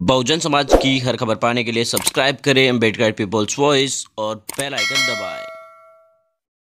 बहुजन समाज की हर खबर पाने के लिए सब्सक्राइब करें अंबेडकर पीपल्स वॉइस और बेल आइकन दबाएँ।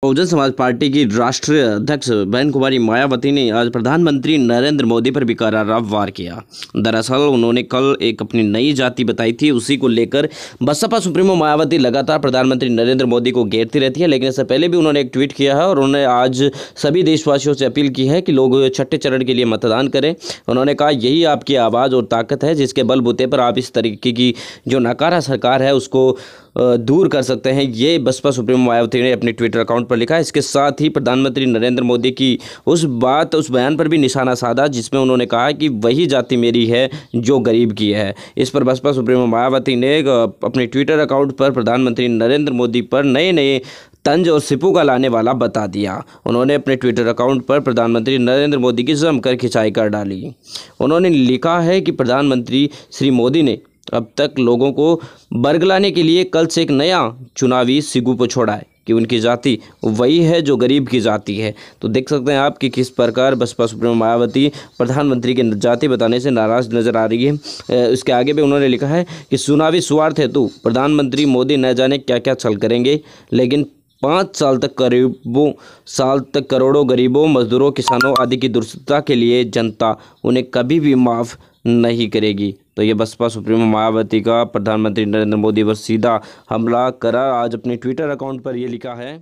बहुजन समाज पार्टी की राष्ट्रीय अध्यक्ष बहन कुमारी मायावती ने आज प्रधानमंत्री नरेंद्र मोदी पर भी करारा वार किया। दरअसल उन्होंने कल एक अपनी नई जाति बताई थी, उसी को लेकर बसपा सुप्रीमो मायावती लगातार प्रधानमंत्री नरेंद्र मोदी को घेरती रहती है, लेकिन इससे पहले भी उन्होंने एक ट्वीट किया है और उन्होंने आज सभी देशवासियों से अपील की है कि लोग छठे चरण के लिए मतदान करें। उन्होंने कहा, यही आपकी आवाज़ और ताकत है, जिसके बलबूते पर आप इस तरीके की जो नकारा सरकार है, उसको दूर कर सकते हैं। ये बसपा सुप्रीमो मायावती ने अपने ट्विटर अकाउंट पर लिखा है। इसके साथ ही प्रधानमंत्री नरेंद्र मोदी की उस बात, उस बयान पर भी निशाना साधा, जिसमें उन्होंने कहा कि वही जाति मेरी है जो गरीब की है। इस पर बसपा सुप्रीमो मायावती ने अपने ट्विटर अकाउंट पर प्रधानमंत्री नरेंद्र मोदी पर नए नए तंज और सिपू का लाने वाला बता दिया। उन्होंने अपने ट्विटर अकाउंट पर प्रधानमंत्री नरेंद्र मोदी की जमकर खिंचाई कर डाली। उन्होंने लिखा है कि प्रधानमंत्री श्री मोदी ने अब तक लोगों को बरगलाने के लिए कल से एक नया चुनावी सिगु को छोड़ा है। कि उनकी जाति वही है जो गरीब की जाति है। तो देख सकते हैं आप कि किस प्रकार बसपा सुप्रीमो मायावती प्रधानमंत्री की जाति बताने से नाराज़ नज़र आ रही है। इसके आगे भी उन्होंने लिखा है कि चुनावी स्वार्थ हेतु प्रधानमंत्री मोदी न जाने क्या क्या छल करेंगे, लेकिन पाँच साल तक करीबों, साल तक करोड़ों गरीबों, मजदूरों, किसानों आदि की दुरुस्तता के लिए जनता उन्हें कभी भी माफ़ नहीं करेगी। तो ये बसपा सुप्रीमो मायावती का प्रधानमंत्री नरेंद्र मोदी पर सीधा हमला करा। आज अपने ट्विटर अकाउंट पर ये लिखा है